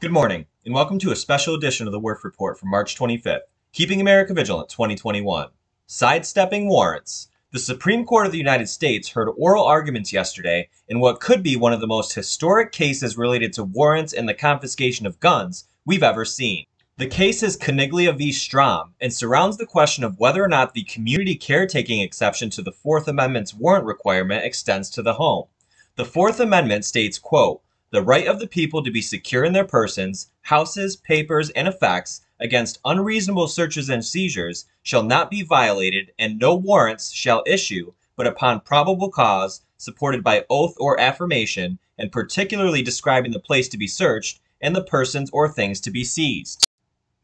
Good morning, and welcome to a special edition of the Werff Report for March 25th, Keeping America Vigilant 2021. Sidestepping warrants. The Supreme Court of the United States heard oral arguments yesterday in what could be one of the most historic cases related to warrants and the confiscation of guns we've ever seen. The case is Caniglia v. Strom and surrounds the question of whether or not the community caretaking exception to the Fourth Amendment's warrant requirement extends to the home. The Fourth Amendment states, quote, the right of the people to be secure in their persons, houses, papers, and effects against unreasonable searches and seizures shall not be violated, and no warrants shall issue but upon probable cause, supported by oath or affirmation, and particularly describing the place to be searched and the persons or things to be seized.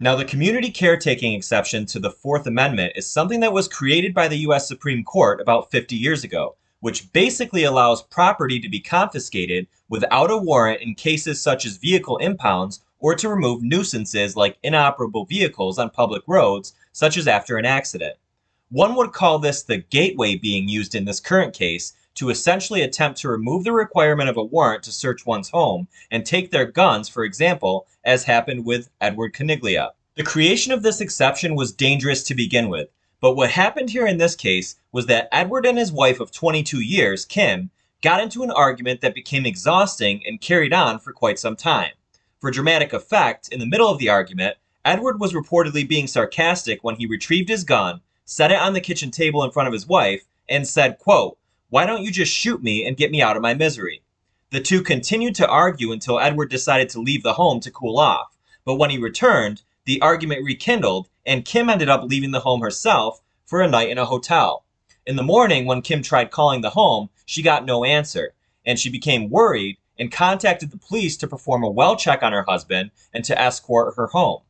Now, the community caretaking exception to the Fourth Amendment is something that was created by the U.S. Supreme Court about 50 years ago, which basically allows property to be confiscated without a warrant in cases such as vehicle impounds or to remove nuisances like inoperable vehicles on public roads, such as after an accident. One would call this the gateway being used in this current case to essentially attempt to remove the requirement of a warrant to search one's home and take their guns, for example, as happened with Edward Caniglia. The creation of this exception was dangerous to begin with, but what happened here in this case was that Edward and his wife of 22 years, Kim, got into an argument that became exhausting and carried on for quite some time. For dramatic effect, in the middle of the argument, Edward was reportedly being sarcastic when he retrieved his gun, set it on the kitchen table in front of his wife, and said, quote, why don't you just shoot me and get me out of my misery? The two continued to argue until Edward decided to leave the home to cool off. But when he returned, the argument rekindled, and Kim ended up leaving the home herself for a night in a hotel. In the morning, when Kim tried calling the home, she got no answer, and she became worried and contacted the police to perform a well check on her husband and to escort her home.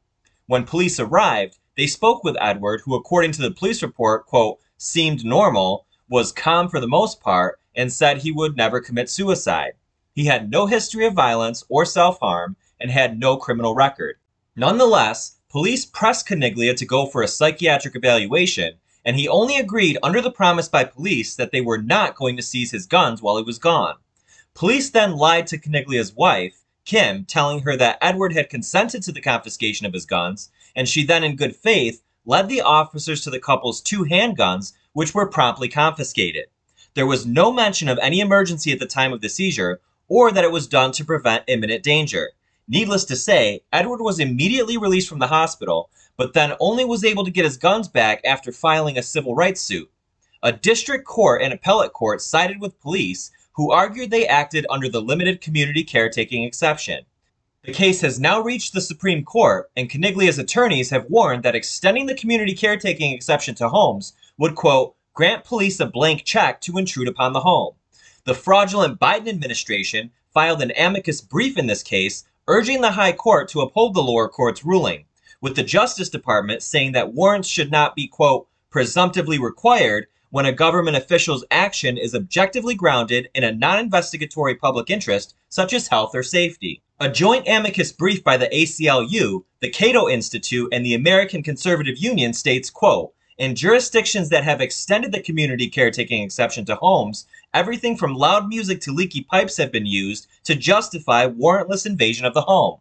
When police arrived, they spoke with Edward, who, according to the police report, quote, seemed normal, was calm for the most part, and said he would never commit suicide. He had no history of violence or self harm and had no criminal record. Nonetheless, police pressed Caniglia to go for a psychiatric evaluation, and he only agreed under the promise by police that they were not going to seize his guns while he was gone. Police then lied to Caniglia's wife, Kim, telling her that Edward had consented to the confiscation of his guns, and she then, in good faith, led the officers to the couple's two handguns which were promptly confiscated. There was no mention of any emergency at the time of the seizure, or that it was done to prevent imminent danger. Needless to say, Edward was immediately released from the hospital, but then only was able to get his guns back after filing a civil rights suit. A district court and appellate court sided with police, who argued they acted under the limited community caretaking exception. The case has now reached the Supreme Court, and Caniglia's attorneys have warned that extending the community caretaking exception to homes would, quote, grant police a blank check to intrude upon the home. The fraudulent Biden administration filed an amicus brief in this case, urging the High Court to uphold the lower court's ruling, with the Justice Department saying that warrants should not be, quote, presumptively required when a government official's action is objectively grounded in a non investigatory public interest, such as health or safety. A joint amicus brief by the ACLU, the Cato Institute, and the American Conservative Union states, quote, in jurisdictions that have extended the community caretaking exception to homes, everything from loud music to leaky pipes have been used to justify warrantless invasion of the home.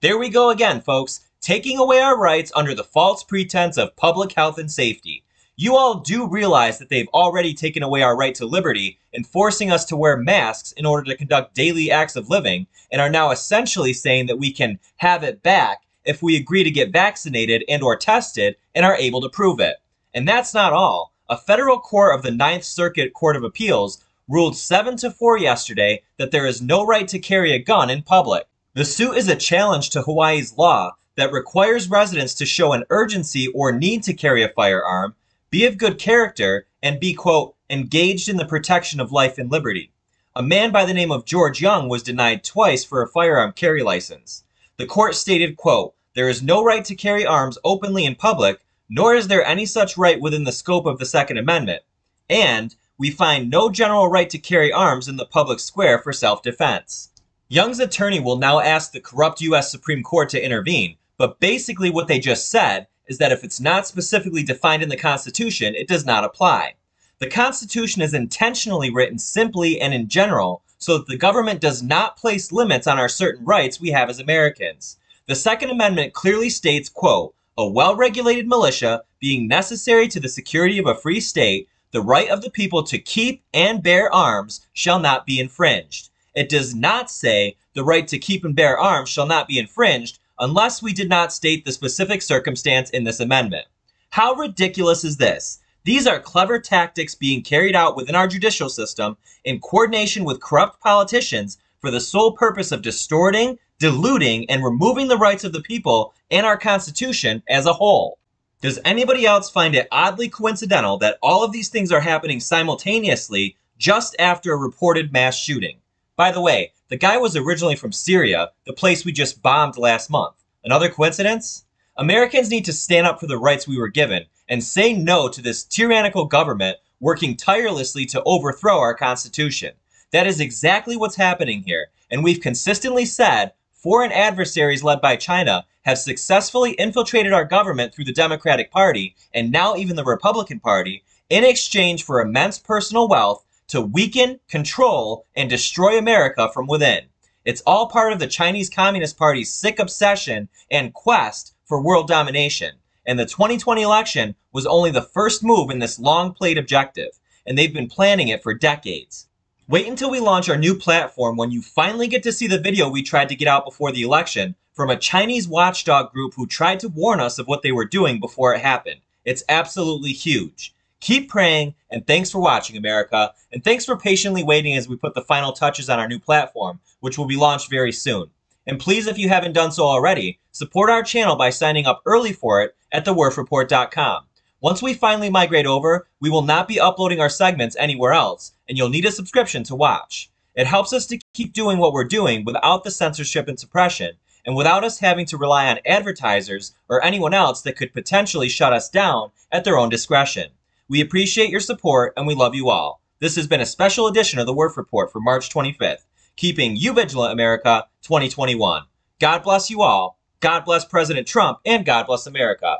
There we go again, folks, taking away our rights under the false pretense of public health and safety. You all do realize that they've already taken away our right to liberty and forcing us to wear masks in order to conduct daily acts of living, and are now essentially saying that we can have it back if we agree to get vaccinated and or tested and are able to prove it. And that's not all. A federal court of the Ninth Circuit Court of Appeals ruled 7 to 4 yesterday that there is no right to carry a gun in public. The suit is a challenge to Hawaii's law that requires residents to show an urgency or need to carry a firearm, be of good character, and be, quote, engaged in the protection of life and liberty. A man by the name of George Young was denied twice for a firearm carry license. The court stated, quote, there is no right to carry arms openly in public nor is there any such right within the scope of the Second Amendment, and we find no general right to carry arms in the public square for self defense. Young's attorney will now ask the corrupt U.S. Supreme Court to intervene, but basically what they just said is that if it's not specifically defined in the Constitution, it does not apply. The Constitution is intentionally written simply and in general so that the government does not place limits on our certain rights we have as Americans. The Second Amendment clearly states, quote, a well-regulated militia being necessary to the security of a free state, the right of the people to keep and bear arms shall not be infringed. It does not say the right to keep and bear arms shall not be infringed unless we did not state the specific circumstance in this amendment. How ridiculous is this? These are clever tactics being carried out within our judicial system in coordination with corrupt politicians for the sole purpose of distorting, diluting, and removing the rights of the people and our Constitution as a whole. Does anybody else find it oddly coincidental that all of these things are happening simultaneously just after a reported mass shooting? By the way, the guy was originally from Syria, the place we just bombed last month. Another coincidence? Americans need to stand up for the rights we were given and say no to this tyrannical government working tirelessly to overthrow our Constitution. That is exactly what's happening here, and we've consistently said foreign adversaries led by China have successfully infiltrated our government through the Democratic Party and now even the Republican Party in exchange for immense personal wealth to weaken, control, and destroy America from within. It's all part of the Chinese Communist Party's sick obsession and quest for world domination. And the 2020 election was only the first move in this long played objective, and they've been planning it for decades. Wait until we launch our new platform when you finally get to see the video we tried to get out before the election from a Chinese watchdog group who tried to warn us of what they were doing before it happened. It's absolutely huge. Keep praying, and thanks for watching, America. And thanks for patiently waiting as we put the final touches on our new platform, which will be launched very soon. And please, if you haven't done so already, support our channel by signing up early for it at thewerffreport.com. Once we finally migrate over, we will not be uploading our segments anywhere else, and you'll need a subscription to watch. It helps us to keep doing what we're doing without the censorship and suppression, and without us having to rely on advertisers or anyone else that could potentially shut us down at their own discretion. We appreciate your support and we love you all. This has been a special edition of the Werff Report for March 25th, keeping you vigilant, America 2021. God bless you all. God bless President Trump and God bless America.